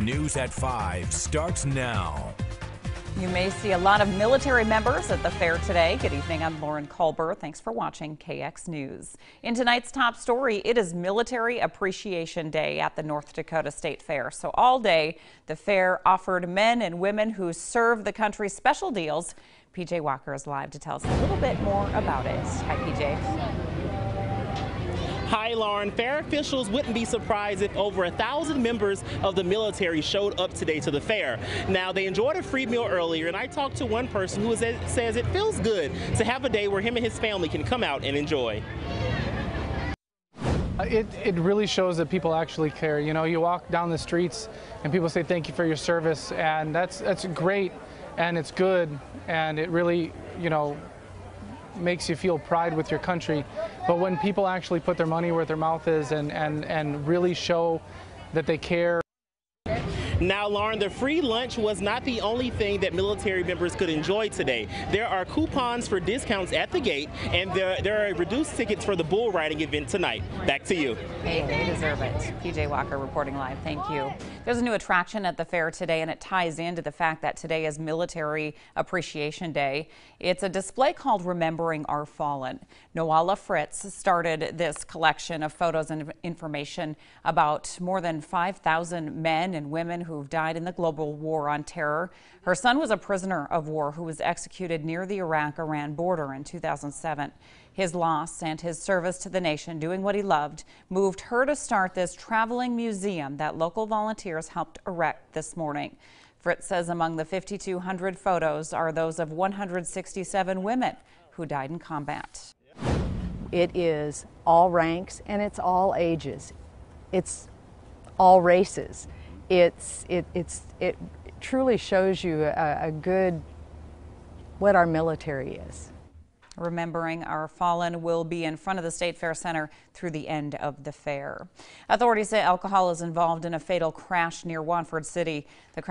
News at 5 starts now. You may see a lot of military members at the fair today. Good evening, I'm Lauren Culber. Thanks for watching KX News. In tonight's top story, it is Military Appreciation Day at the North Dakota State Fair. So all day, the fair offered men and women who serve the country special deals. PJ Walker is live to tell us a little bit more about it. Hi, PJ. Hi, Lauren. Fair officials wouldn't be surprised if over a thousand members of the military showed up today to the fair. Now, they enjoyed a free meal earlier, and I talked to one person who says it feels good to have a day where him and his family can come out and enjoy. Uh, it, it really shows that people actually care. You know, you walk down the streets and people say thank you for your service, and that's that's great, and it's good, and it really, you know, makes you feel pride with your country. But when people actually put their money where their mouth is and, and, and really show that they care. Now, Lauren, the free lunch was not the only thing that military members could enjoy today. There are coupons for discounts at the gate, and there, there are reduced tickets for the bull riding event tonight. Back to you. Hey, they deserve it. PJ Walker reporting live. Thank you. There's a new attraction at the fair today, and it ties into the fact that today is Military Appreciation Day. It's a display called Remembering Our Fallen. Noala Fritz started this collection of photos and information about more than 5,000 men and women who've died in the global war on terror. Her son was a prisoner of war who was executed near the Iraq-Iran border in 2007. His loss and his service to the nation, doing what he loved, moved her to start this traveling museum that local volunteers helped erect this morning. Fritz says among the 5,200 photos are those of 167 women who died in combat. It is all ranks and it's all ages. It's all races it's it it's it truly shows you a, a good what our military is. Remembering Our Fallen will be in front of the State Fair Center through the end of the fair. Authorities say alcohol is involved in a fatal crash near Watford City. The